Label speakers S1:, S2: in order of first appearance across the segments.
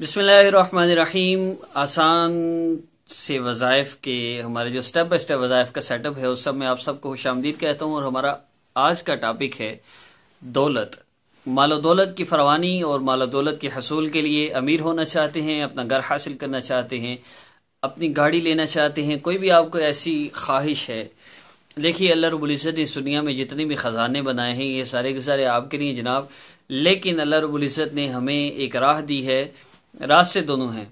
S1: बिसमीम आसान से वज़ाइफ के, हमारे जो स्टेप बाय स्टेप वज़ाइफ का सेटअप है, उस सब में आप सबको खुश आमदीद कहता हूँ। और हमारा आज का टॉपिक है दौलत। मालो दौलत की फरवानी और मालो दौलत के हसूल के लिए अमीर होना चाहते हैं, अपना घर हासिल करना चाहते हैं, अपनी गाड़ी लेना चाहते हैं, कोई भी आपको ऐसी ख्वाहिश है। देखिए, अल्लाह रबुल्ज़त इस दुनिया में जितने भी ख़जाने बनाए हैं, ये सारे के सारे आपके लिए जनाब। लेकिन अल्लाह रबुल्ज़त ने हमें एक राह दी है रास्ते दोनों हैं।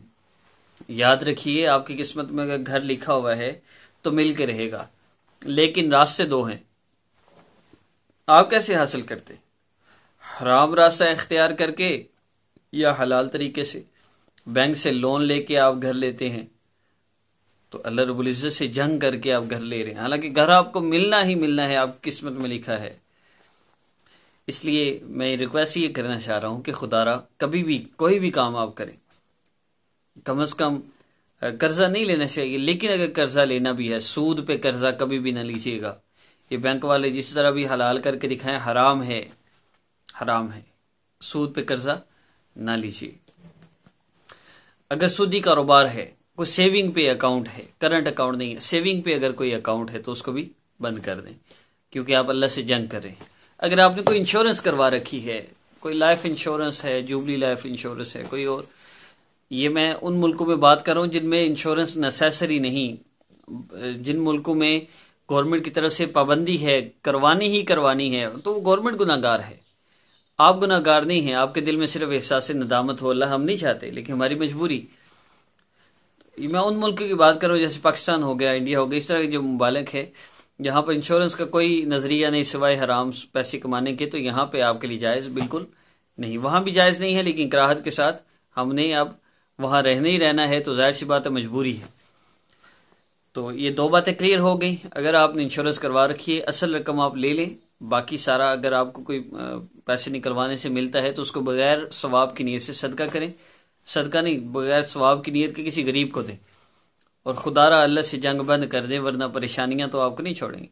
S1: याद रखिए, आपकी किस्मत में अगर घर लिखा हुआ है तो मिल के रहेगा। लेकिन रास्ते दो हैं। आप कैसे हासिल करते? हराम रास्ता इख्तियार करके या हलाल तरीके से? बैंक से लोन लेके आप घर लेते हैं तो अल्लाह रबुल्ज़त से जंग करके आप घर ले रहे हैं। हालाँकि घर आपको मिलना ही मिलना है आप किस्मत में लिखा है। इसलिए मैं रिक्वेस्ट ये करना चाह रहा हूँ कि खुदारा कभी भी, कोई भी काम आप करें। कम अज़ कम कर्जा नहीं लेना चाहिए, लेकिन अगर कर्जा लेना भी है, सूद पे कर्जा कभी भी ना लीजिएगा। ये बैंक वाले जिस तरह भी हलाल करके दिखाएँ, हराम है हराम है। सूद पे कर्जा ना लीजिए। अगर सूदी कारोबार है, कोई सेविंग पे अकाउंट है करंट अकाउंट नहीं है सेविंग पे अगर कोई अकाउंट है तो उसको भी बंद कर दें, क्योंकि आप अल्लाह से जंग कर रहे हैं। अगर आपने कोई इंश्योरेंस करवा रखी है, कोई लाइफ इंश्योरेंस है जुबली लाइफ इंश्योरेंस है, कोई और, ये मैं उन मुल्कों में बात कर रहा हूँ जिनमें इंश्योरेंस नेसेसरी नहीं। जिन मुल्कों में गवर्नमेंट की तरफ़ से पाबंदी है, करवानी ही करवानी है तो वो गवर्नमेंट गुनागार है। आप गुनागार नहीं हैं, आपके दिल में सिर्फ़ एहसास नदामत हो, अल्लाह हम नहीं चाहते, लेकिन हमारी मजबूरी। मैं उन मुल्क की बात कर रहा हूँ, जैसे पाकिस्तान हो गया, इंडिया हो गया, इस तरह के जो मुबालक है जहाँ पर इंश्योरेंस का कोई नज़रिया नहीं सिवाय हराम पैसे कमाने के तो यहाँ पे आपके लिए जायज़ बिल्कुल नहीं। वहाँ भी जायज़ नहीं है, लेकिन कराहत के साथ हमने अब वहाँ रहने ही रहना है तो ज़ाहिर सी बात है मजबूरी है। तो ये दो बातें क्लियर हो गई। अगर आपने इंश्योरेंस करवा रखी है, असल रकम आप ले लें। बाकी सारा अगर आपको कोई पैसे निकलवाने से मिलता है तो उसको बगैर स्वाब की नीयत से सदका करें। सदका नहीं, बगैर स्वाब की नीयत के किसी गरीब को दें। और खुदारा अल्लाह से जंग बंद कर दे, वरना परेशानियाँ तो आपको नहीं छोड़ेंगी।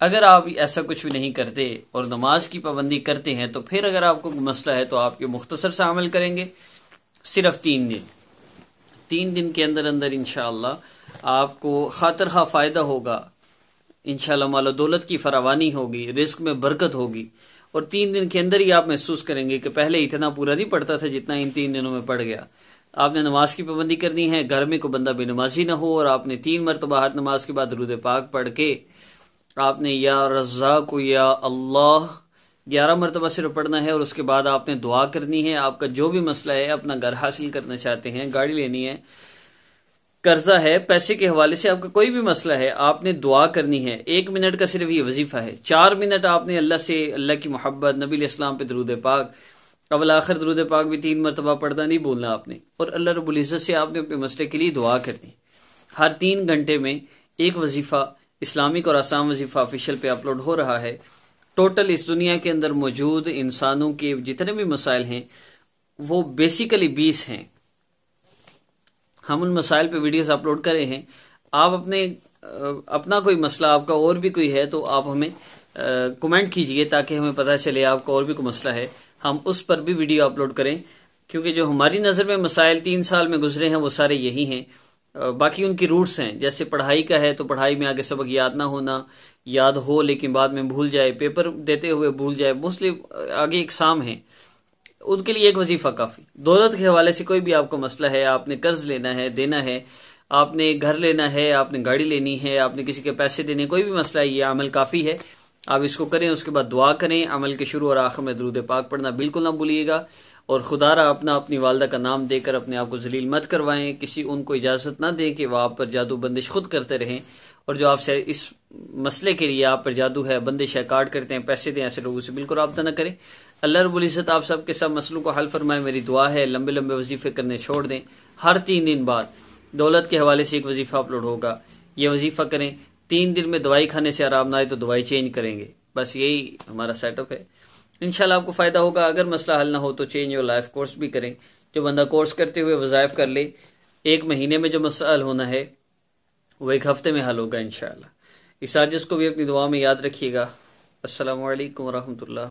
S1: अगर आप ऐसा कुछ भी नहीं करते और नमाज़ की पाबंदी करते हैं तो फिर अगर आपको मसला है तो आप ये मुख्तसर से अमल करेंगे। सिर्फ़ तीन दिन। तीन दिन के अंदर अंदर इनशाला आपको खातर खा फ़ायदा होगा। इनशाला मालो दौलत की फरावानी होगी, रिस्क में बरकत होगी। और तीन दिन के अंदर ही आप महसूस करेंगे कि पहले इतना पूरा नहीं पड़ता था जितना इन तीन दिनों में पड़ गया। आपने नमाज़ की पाबंदी करनी है, घर में कोई बंदा बेनमाजी ना हो और आपने तीन मरतबा हर नमाज़ के बाद रुद पाक पढ़ के आपने या रजा को या अल्लाह ग्यारह मरतबा सिर्फ़ पढ़ना है और उसके बाद आपने दुआ करनी है। आपका जो भी मसला है, अपना घर हासिल करना चाहते हैं, गाड़ी लेनी है, कर्जा है, पैसे के हवाले से आपका कोई भी मसला है, आपने दुआ करनी है। एक मिनट का सिर्फ़ ये वजीफा है। चार मिनट आपने अल्लाह से, अल्लाह की मोहब्बत, नबी इस्लाम पे दरूद पाक अवल आखिर दरूद पाक भी तीन मरतबा पढ़ना नहीं बोलना आपने। और अल्लाह रबुल्ज़त से आपने अपने मसले के लिए दुआ करनी। हर तीन घंटे में एक वजीफा इस्लामिक और आसाम वजीफा ऑफिशियल पे अपलोड हो रहा है। टोटल इस दुनिया के अंदर मौजूद इंसानों के जितने भी मसाइल हैं, वो बेसिकली बीस हैं। हम उन मसाइल पे वीडियोस अपलोड करे हैं। आप अपने अपना कोई मसला, आपका और भी कोई है तो आप हमें कमेंट कीजिए ताकि हमें पता चले आपका और भी कोई मसला है। हम उस पर भी वीडियो अपलोड करें, क्योंकि जो हमारी नज़र में मसाइल तीन साल में गुजरे हैं, वो सारे यही हैं। बाकी उनकी रूट्स हैं। जैसे पढ़ाई का है तो पढ़ाई में आगे सबक याद ना होना, याद हो लेकिन बाद में भूल जाए, पेपर देते हुए भूल जाए मोस्टली आगे एग्ज़ाम है। उनके लिए एक वजीफा काफ़ी। दौलत के हवाले से कोई भी आपको मसला है, आपने कर्ज लेना है, देना है, आपने घर लेना है, आपने गाड़ी लेनी है, आपने किसी के पैसे देने, कोई भी मसला है, ये अमल काफ़ी है। आप इसको करें, उसके बाद दुआ करें, अमल के शुरू और आखिर में दरूद पाक पढ़ना बिल्कुल ना भूलिएगा। और खुदारा अपना, अपनी वालदा का नाम देकर अपने आप को जलील मत करवाएँ, किसी उनको इजाज़त ना दें कि वह आप पर जादू बंदिश खुद करते रहें। और जो आपसे इस मसले के लिए आप पर जादू है, बंदिश है कार्ड करते हैं, पैसे दें, ऐसे लोगों से बिल्कुल रबता न करें। अल्लाह रबुल्ज़त आप सबके सब मसलों को हल फरमाएँ। मेरी दुआ है, लंबे लंबे वजीफ़े करने छोड़ दें। हर तीन दिन बाद दौलत के हवाले से एक वजीफ़ा अपलोड होगा। ये वजीफ़ा करें तीन दिन में दवाई खाने से आराम ना आए तो दवाई चेंज करेंगे। बस यही हमारा सेटअप है। इनशाला आपको फ़ायदा होगा। अगर मसला हल ना हो तो चेंज योर लाइफ कोर्स भी करें। जो बंदा कोर्स करते हुए वज़ायफ़ कर ले, एक महीने में जो मसला हल होना है, वो एक हफ़्ते में हल होगा इन इस साजिश को भी अपनी दुआ में याद रखिएगा। असल वरहमल